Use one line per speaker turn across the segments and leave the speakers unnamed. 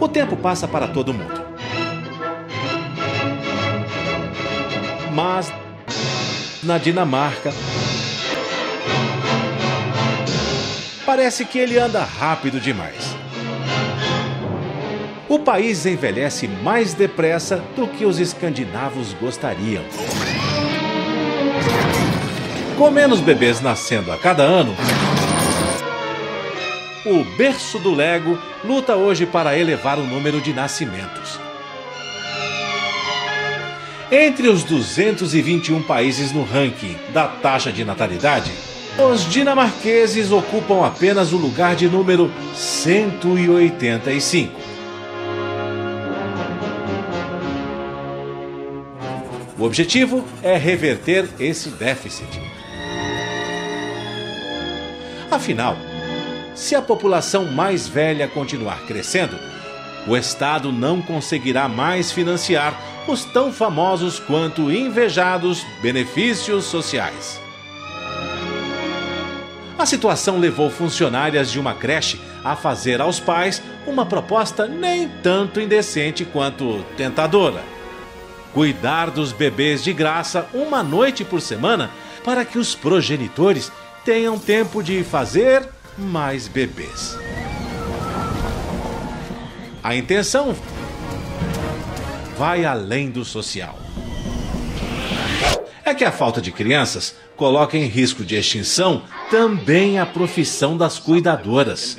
O tempo passa para todo mundo. Mas na Dinamarca, parece que ele anda rápido demais. O país envelhece mais depressa do que os escandinavos gostariam. Com menos bebês nascendo a cada ano, o berço do Lego luta hoje para elevar o número de nascimentos. Entre os 221 países no ranking da taxa de natalidade, os dinamarqueses ocupam apenas o lugar de número 185. O objetivo é reverter esse déficit. Afinal, se a população mais velha continuar crescendo, o Estado não conseguirá mais financiar os tão famosos quanto invejados benefícios sociais. A situação levou funcionárias de uma creche a fazer aos pais uma proposta nem tanto indecente quanto tentadora: cuidar dos bebês de graça uma noite por semana para que os progenitores tenham tempo de fazer mais bebês. A intenção vai além do social. É que a falta de crianças coloca em risco de extinção também a profissão das cuidadoras.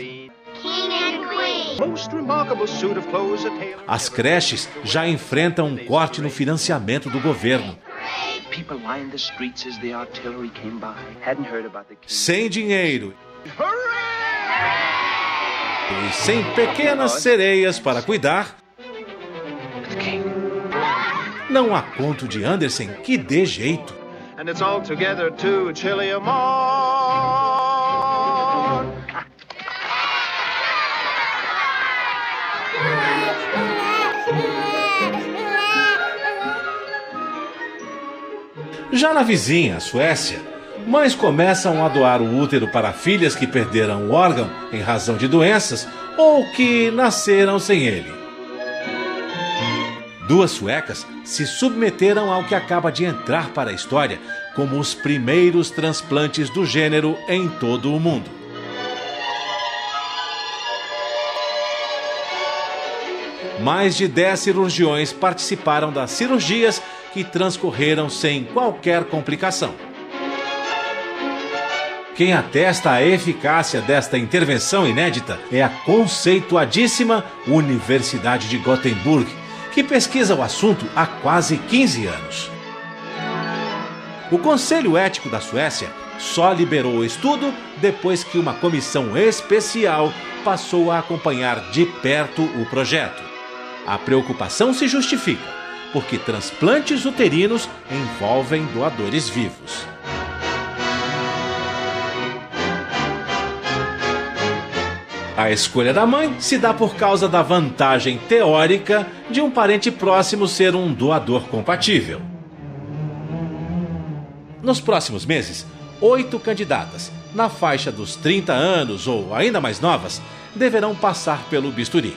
As creches já enfrentam um corte no financiamento do governo. Sem dinheiro e sem pequenas sereias para cuidar, não há conto de Anderson que dê jeito. Já na vizinha, Suécia, mães começam a doar o útero para filhas que perderam o órgão em razão de doenças ou que nasceram sem ele. Duas suecas se submeteram ao que acaba de entrar para a história como os primeiros transplantes do gênero em todo o mundo. Mais de 10 cirurgiões participaram das cirurgias que transcorreram sem qualquer complicação. Quem atesta a eficácia desta intervenção inédita é a conceituadíssima Universidade de Gothenburg, que pesquisa o assunto há quase 15 anos. O Conselho Ético da Suécia só liberou o estudo depois que uma comissão especial passou a acompanhar de perto o projeto. A preocupação se justifica, porque transplantes uterinos envolvem doadores vivos. A escolha da mãe se dá por causa da vantagem teórica de um parente próximo ser um doador compatível. Nos próximos meses, oito candidatas, na faixa dos 30 anos ou ainda mais novas, deverão passar pelo bisturi.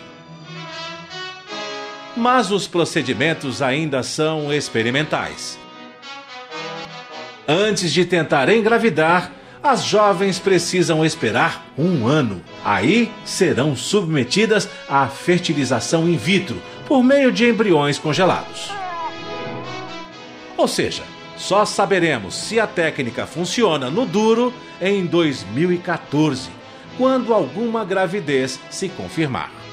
Mas os procedimentos ainda são experimentais. Antes de tentar engravidar, as jovens precisam esperar um ano. Aí serão submetidas à fertilização in vitro por meio de embriões congelados. Ou seja, só saberemos se a técnica funciona no duro em 2014, quando alguma gravidez se confirmar.